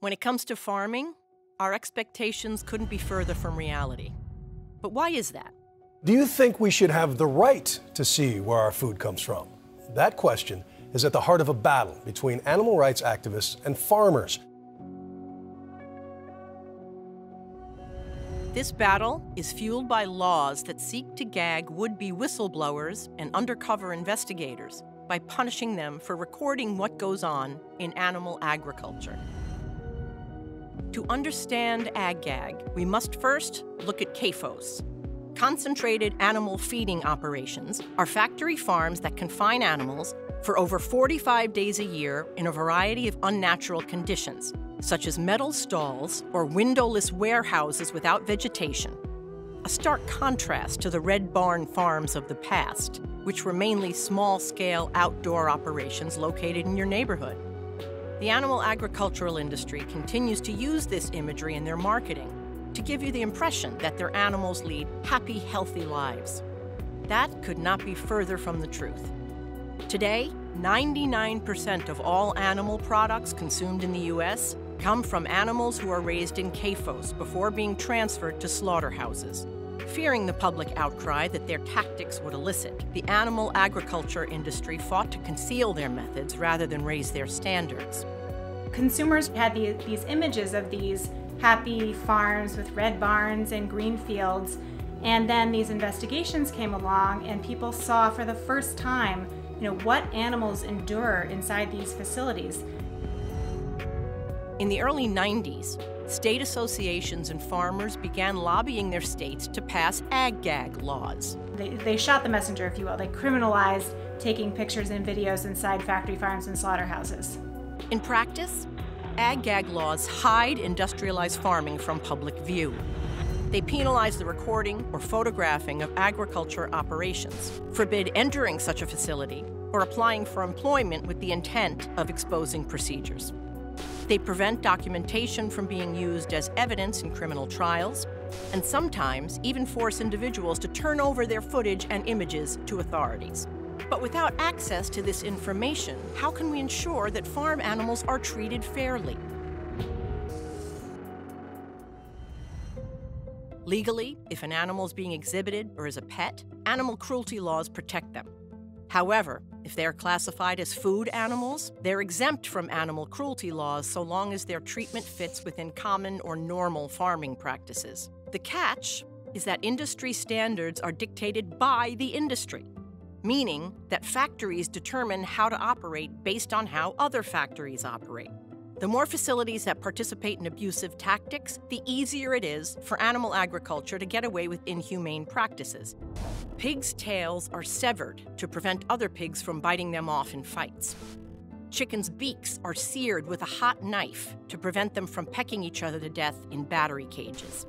When it comes to farming, our expectations couldn't be further from reality. But why is that? Do you think we should have the right to see where our food comes from? That question is at the heart of a battle between animal rights activists and farmers. This battle is fueled by laws that seek to gag would be whistleblowers and undercover investigators by punishing them for recording what goes on in animal agriculture. To understand ag-gag, we must first look at CAFOs. Concentrated animal feeding operations are factory farms that confine animals for over 45 days a year in a variety of unnatural conditions, such as metal stalls or windowless warehouses without vegetation. A stark contrast to the red barn farms of the past, which were mainly small scale outdoor operations located in your neighborhood. The animal agricultural industry continues to use this imagery in their marketing to give you the impression that their animals lead happy, healthy lives. That could not be further from the truth. Today, 99% of all animal products consumed in the U.S. come from animals who are raised in CAFOs before being transferred to slaughterhouses. Fearing the public outcry that their tactics would elicit, the animal agriculture industry fought to conceal their methods rather than raise their standards. Consumers had the, these images of these happy farms with red barns and green fields, and then these investigations came along and people saw for the first time you know, what animals endure inside these facilities. In the early 90s, state associations and farmers began lobbying their states to pass ag-gag laws. They, they shot the messenger, if you will. They criminalized taking pictures and videos inside factory farms and slaughterhouses. In practice, ag-gag laws hide industrialized farming from public view. They penalize the recording or photographing of agriculture operations, forbid entering such a facility, or applying for employment with the intent of exposing procedures. They prevent documentation from being used as evidence in criminal trials, and sometimes even force individuals to turn over their footage and images to authorities. But without access to this information, how can we ensure that farm animals are treated fairly? Legally, if an animal is being exhibited or is a pet, animal cruelty laws protect them. However, if they are classified as food animals, they're exempt from animal cruelty laws so long as their treatment fits within common or normal farming practices. The catch is that industry standards are dictated by the industry, meaning that factories determine how to operate based on how other factories operate. The more facilities that participate in abusive tactics, the easier it is for animal agriculture to get away with inhumane practices. Pigs' tails are severed to prevent other pigs from biting them off in fights. Chickens' beaks are seared with a hot knife to prevent them from pecking each other to death in battery cages.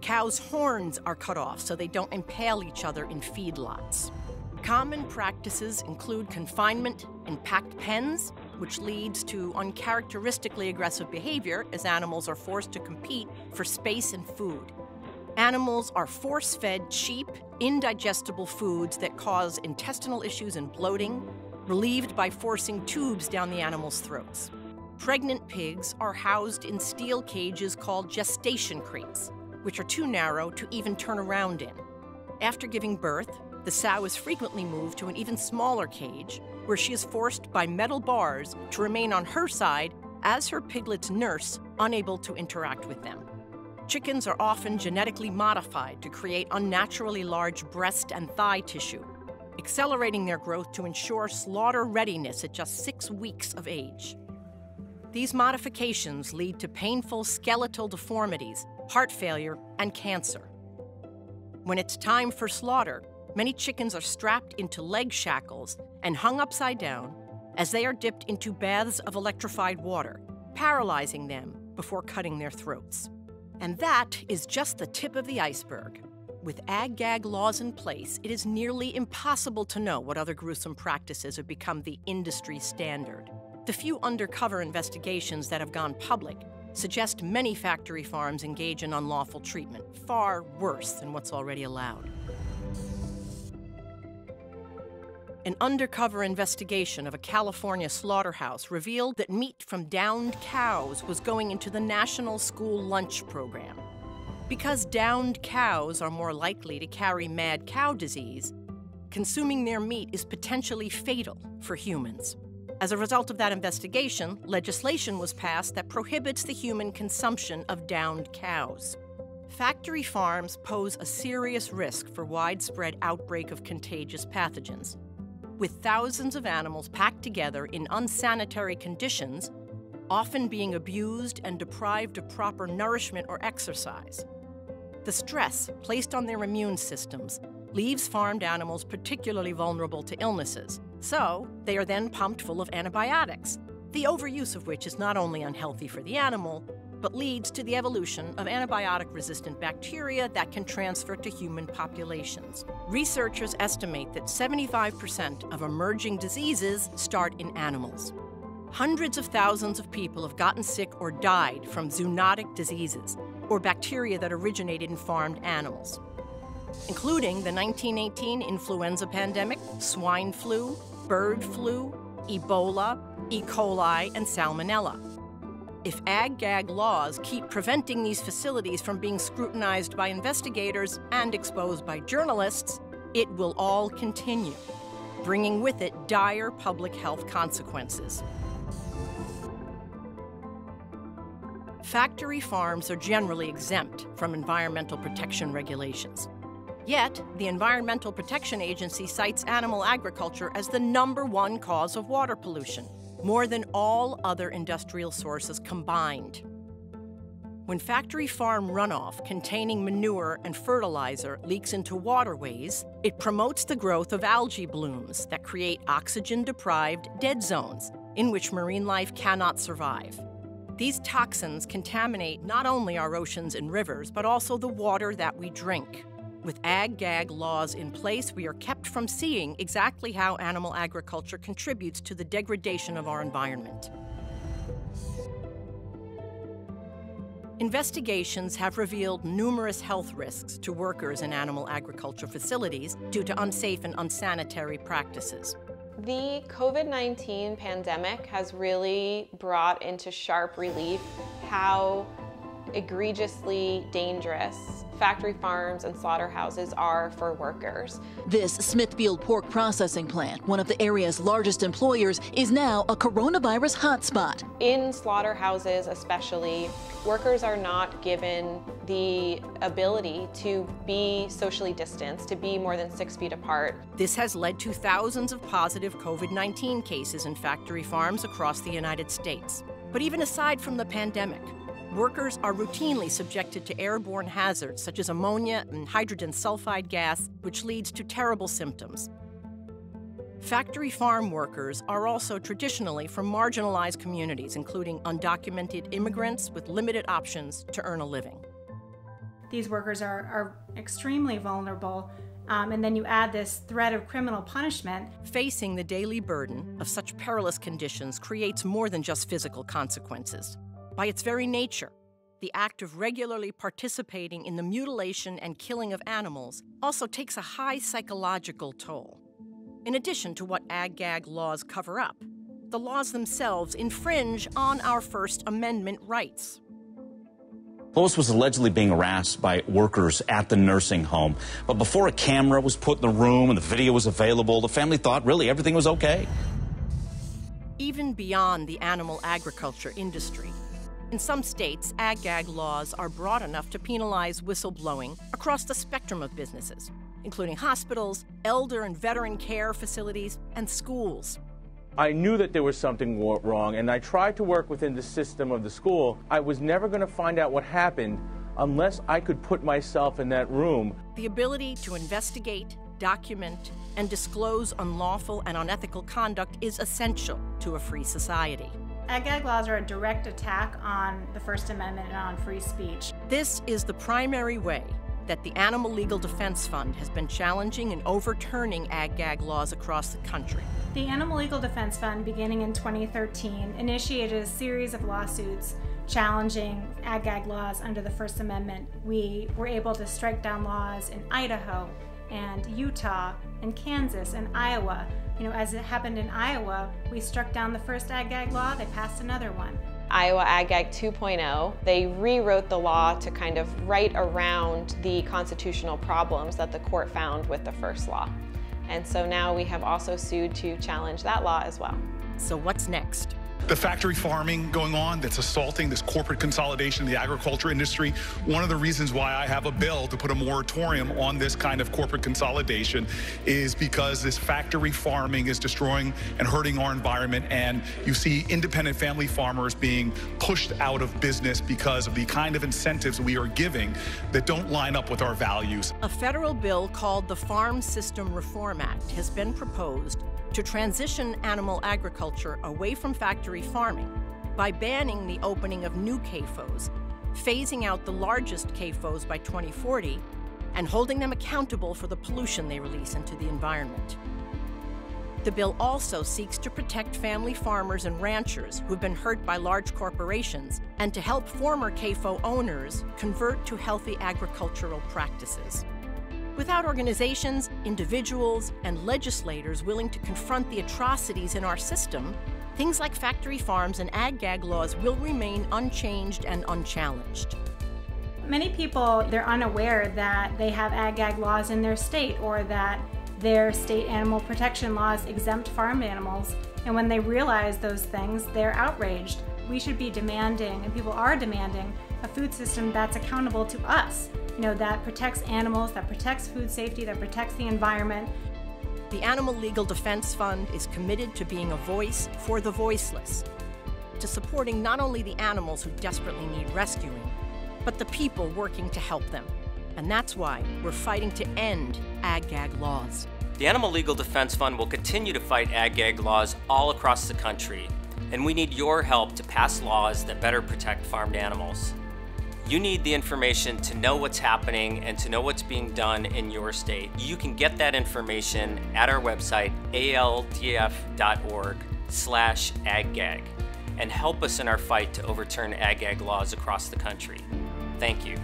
Cows' horns are cut off so they don't impale each other in feedlots. Common practices include confinement in packed pens which leads to uncharacteristically aggressive behavior as animals are forced to compete for space and food. Animals are force fed cheap, indigestible foods that cause intestinal issues and bloating, relieved by forcing tubes down the animals' throats. Pregnant pigs are housed in steel cages called gestation crates, which are too narrow to even turn around in. After giving birth, the sow is frequently moved to an even smaller cage where she is forced by metal bars to remain on her side as her piglets nurse, unable to interact with them. Chickens are often genetically modified to create unnaturally large breast and thigh tissue, accelerating their growth to ensure slaughter readiness at just six weeks of age. These modifications lead to painful skeletal deformities, heart failure, and cancer. When it's time for slaughter, many chickens are strapped into leg shackles and hung upside down as they are dipped into baths of electrified water, paralyzing them before cutting their throats. And that is just the tip of the iceberg. With ag-gag laws in place, it is nearly impossible to know what other gruesome practices have become the industry standard. The few undercover investigations that have gone public suggest many factory farms engage in unlawful treatment, far worse than what's already allowed. An undercover investigation of a California slaughterhouse revealed that meat from downed cows was going into the National School Lunch Program. Because downed cows are more likely to carry mad cow disease, consuming their meat is potentially fatal for humans. As a result of that investigation, legislation was passed that prohibits the human consumption of downed cows. Factory farms pose a serious risk for widespread outbreak of contagious pathogens, with thousands of animals packed together in unsanitary conditions, often being abused and deprived of proper nourishment or exercise. The stress placed on their immune systems leaves farmed animals particularly vulnerable to illnesses, so they are then pumped full of antibiotics, the overuse of which is not only unhealthy for the animal, but leads to the evolution of antibiotic resistant bacteria that can transfer to human populations. Researchers estimate that 75% of emerging diseases start in animals. Hundreds of thousands of people have gotten sick or died from zoonotic diseases, or bacteria that originated in farmed animals, including the 1918 influenza pandemic, swine flu, bird flu, Ebola, E. coli, and Salmonella. If ag gag laws keep preventing these facilities from being scrutinized by investigators and exposed by journalists, it will all continue, bringing with it dire public health consequences. Factory farms are generally exempt from environmental protection regulations. Yet, the Environmental Protection Agency cites animal agriculture as the number one cause of water pollution more than all other industrial sources combined. When factory farm runoff containing manure and fertilizer leaks into waterways, it promotes the growth of algae blooms that create oxygen deprived dead zones in which marine life cannot survive. These toxins contaminate not only our oceans and rivers, but also the water that we drink. With ag gag laws in place, we are kept from seeing exactly how animal agriculture contributes to the degradation of our environment. Investigations have revealed numerous health risks to workers in animal agriculture facilities due to unsafe and unsanitary practices. The COVID 19 pandemic has really brought into sharp relief how egregiously dangerous factory farms and slaughterhouses are for workers. This Smithfield pork processing plant, one of the area's largest employers, is now a coronavirus hotspot. In slaughterhouses, especially, workers are not given the ability to be socially distanced, to be more than six feet apart. This has led to thousands of positive COVID 19 cases in factory farms across the United States. But even aside from the pandemic, workers are routinely subjected to airborne hazards such as ammonia and hydrogen sulfide gas, which leads to terrible symptoms. Factory farm workers are also traditionally from marginalized communities, including undocumented immigrants with limited options to earn a living. These workers are, are extremely vulnerable, um, and then you add this threat of criminal punishment. Facing the daily burden of such perilous conditions creates more than just physical consequences. By its very nature, the act of regularly participating in the mutilation and killing of animals also takes a high psychological toll. In addition to what ag gag laws cover up, the laws themselves infringe on our First Amendment rights. Lois was allegedly being harassed by workers at the nursing home. But before a camera was put in the room and the video was available, the family thought really everything was okay. Even beyond the animal agriculture industry, in some states, ag-gag laws are broad enough to penalize whistleblowing across the spectrum of businesses, including hospitals, elder and veteran care facilities, and schools. I knew that there was something wrong, and I tried to work within the system of the school. I was never going to find out what happened unless I could put myself in that room. The ability to investigate, document, and disclose unlawful and unethical conduct is essential to a free society. Ag-gag laws are a direct attack on the First Amendment and on free speech. This is the primary way that the Animal Legal Defense Fund has been challenging and overturning ag-gag laws across the country. The Animal Legal Defense Fund, beginning in 2013, initiated a series of lawsuits challenging ag-gag laws under the First Amendment. We were able to strike down laws in Idaho and Utah and Kansas and Iowa You know, as it happened in Iowa, we struck down the first ag-gag law, they passed another one. Iowa Ag Gag 2.0, they rewrote the law to kind of right around the constitutional problems that the court found with the first law. And so now we have also sued to challenge that law as well. So what's next? The factory farming going on that's assaulting this corporate consolidation in the agriculture industry. One of the reasons why I have a bill to put a moratorium on this kind of corporate consolidation is because this factory farming is destroying and hurting our environment. And you see independent family farmers being pushed out of business because of the kind of incentives we are giving that don't line up with our values. A federal bill called the Farm System Reform Act has been proposed to transition animal agriculture away from factory farming by banning the opening of new CAFOs, phasing out the largest CAFOs by 2040, and holding them accountable for the pollution they release into the environment. The bill also seeks to protect family farmers and ranchers who've been hurt by large corporations and to help former CAFO owners convert to healthy agricultural practices. Without organizations, individuals, and legislators willing to confront the atrocities in our system, things like factory farms and ag gag laws will remain unchanged and unchallenged. Many people, they're unaware that they have ag gag laws in their state or that their state animal protection laws exempt farm animals. And when they realize those things, they're outraged. We should be demanding, and people are demanding, a food system that's accountable to us you know, that protects animals, that protects food safety, that protects the environment. The Animal Legal Defense Fund is committed to being a voice for the voiceless, to supporting not only the animals who desperately need rescuing, but the people working to help them. And that's why we're fighting to end ag-gag laws. The Animal Legal Defense Fund will continue to fight ag-gag laws all across the country, and we need your help to pass laws that better protect farmed animals. You need the information to know what's happening and to know what's being done in your state. You can get that information at our website, aldf.org slash aggag, and help us in our fight to overturn ag laws across the country. Thank you.